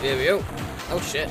Here we go. Oh shit.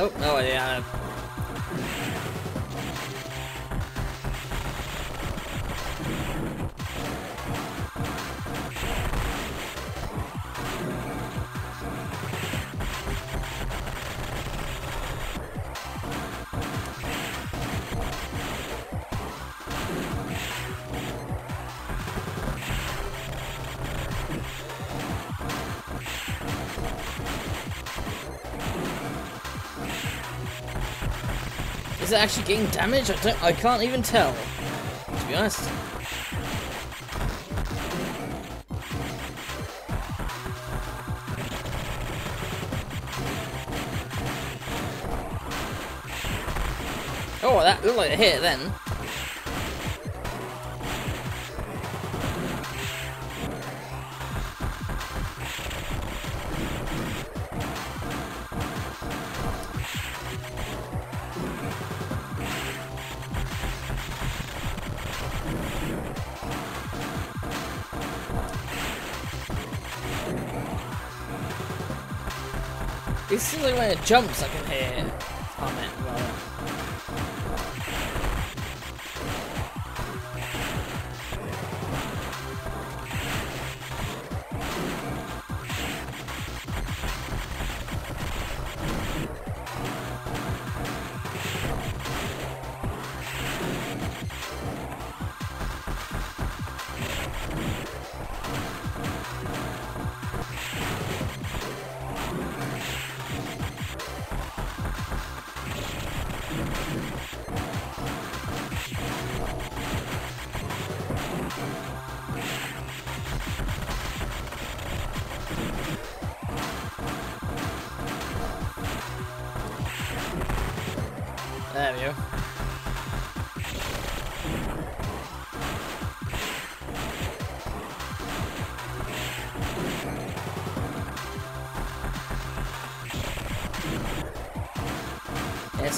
Oh, no, yeah. Is it actually getting damaged? I don't. I can't even tell. To be honest. Oh, that looked like a hit then. It seems like when it jumps, I can hear comment rather.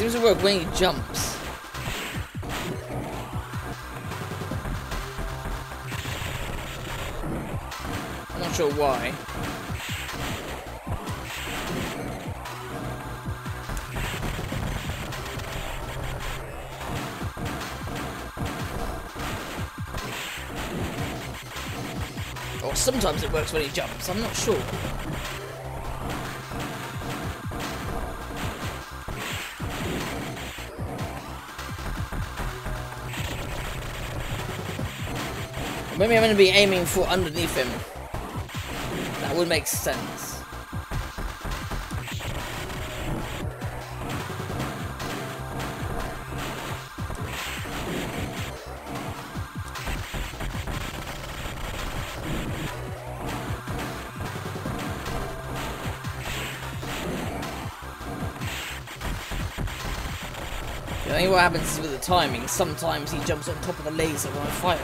Seems to work when he jumps. I'm not sure why. Or sometimes it works when he jumps, I'm not sure. Maybe I'm going to be aiming for underneath him. That would make sense. What happens with the timing, sometimes he jumps on top of the laser when I fire.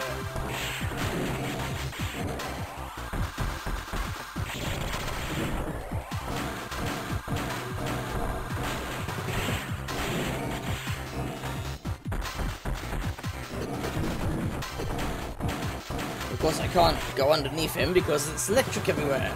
Of course, I can't go underneath him because it's electric everywhere.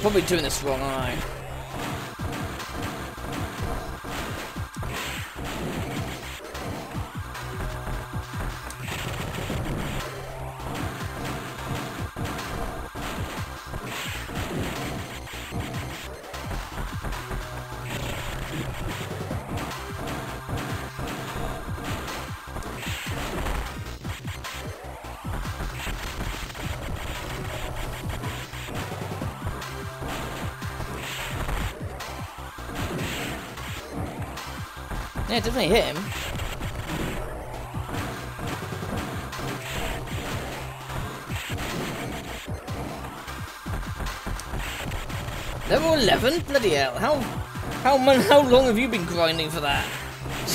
Probably doing this wrong, aren't I? Yeah, definitely hit him. Level 11? Bloody hell. How, how, man, how long have you been grinding for that?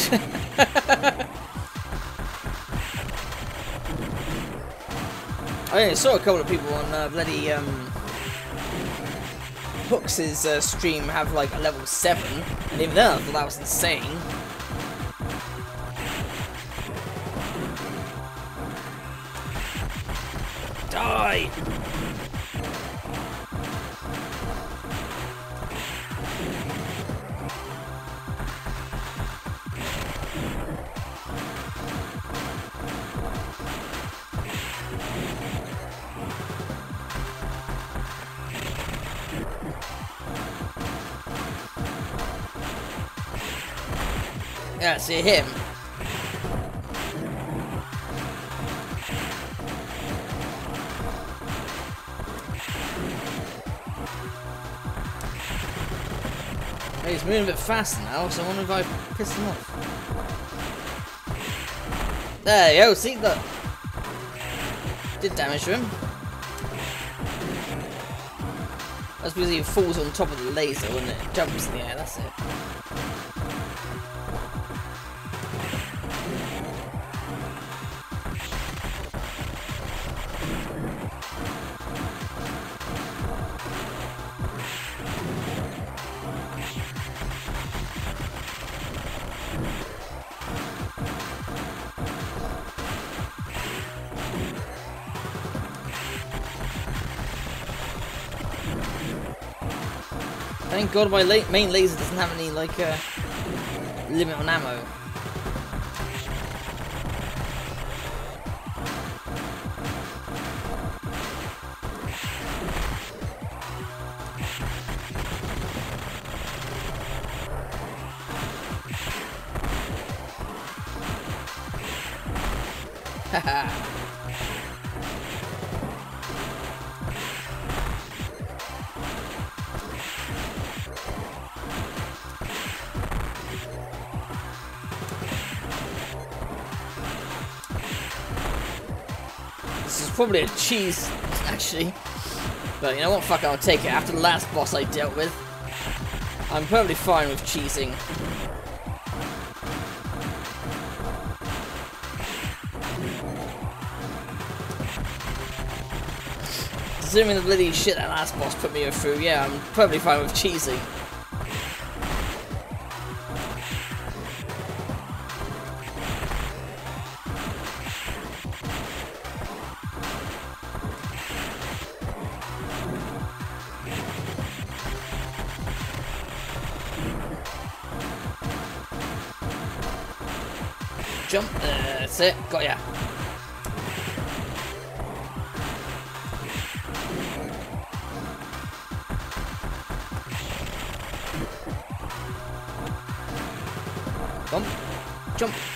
I saw a couple of people on uh, bloody um, Hooks' uh, stream have like a level 7, and even then I thought that was insane. Die! Yeah, see him. Hey, he's moving a bit faster now, so I wonder if I piss him off. There you go, see that? Did damage to him. That's because he falls on top of the laser when it jumps in the air, that's it. Thank God my main laser doesn't have any, like, uh, limit on ammo. Probably a cheese, actually. But you know what? Fuck I'll take it. After the last boss I dealt with, I'm perfectly fine with cheesing. Assuming the bloody shit that last boss put me through, yeah, I'm perfectly fine with cheesing. Jump, uh, that's it, got ya. Bump, jump.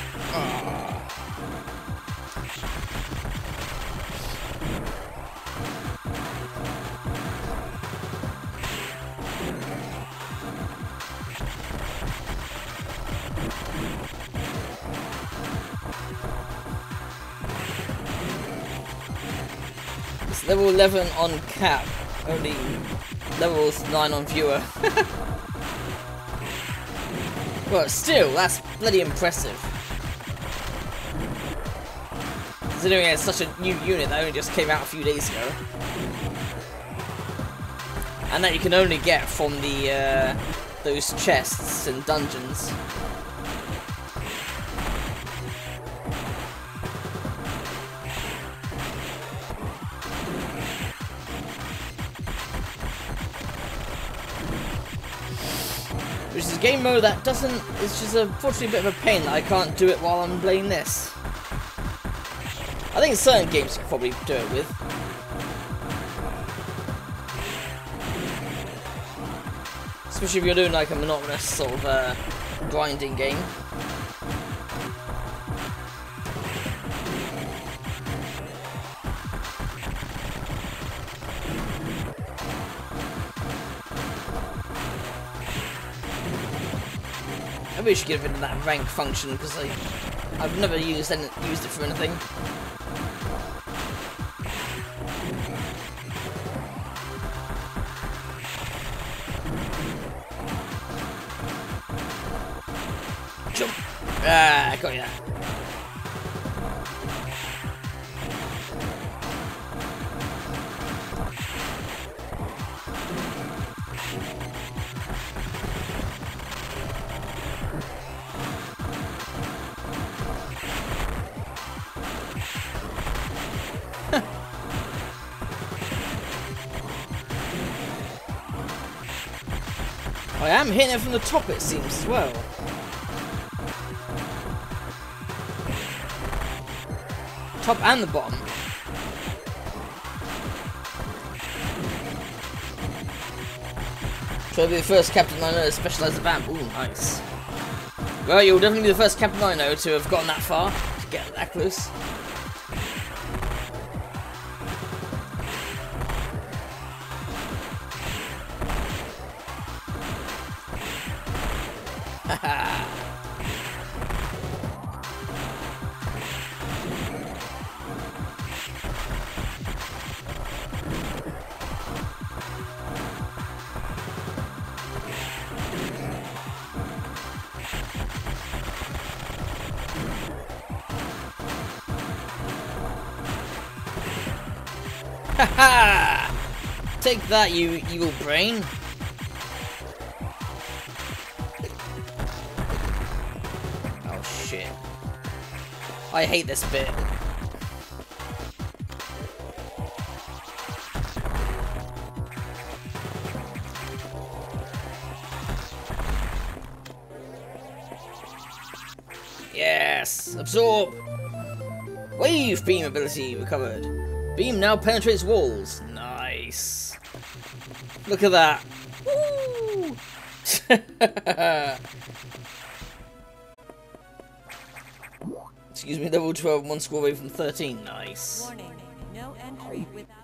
Level 11 on cap, only levels 9 on viewer. But still, that's bloody impressive. Considering it's such a new unit that only just came out a few days ago. And that you can only get from the, uh, those chests and dungeons. A game mode that doesn't... It's just unfortunately a bit of a pain that I can't do it while I'm playing this. I think certain games you can probably do it with. Especially if you're doing like a monotonous sort of uh, grinding game. Maybe should get rid of that rank function because I, I've never used any, used it for anything. Am hitting it from the top, it seems, as well. Top and the bottom. Try to be the first captain I know to specialise in vamp. Ooh, nice. Well, you'll definitely be the first captain I know to have gotten that far, to get that close. Take that, you evil brain. Oh shit. I hate this bit. Yes! Absorb! Wave beam ability recovered. Beam now penetrates walls. Nice. Look at that. Woo! Excuse me, level 12, one score away from 13. Nice. Warning, no entry without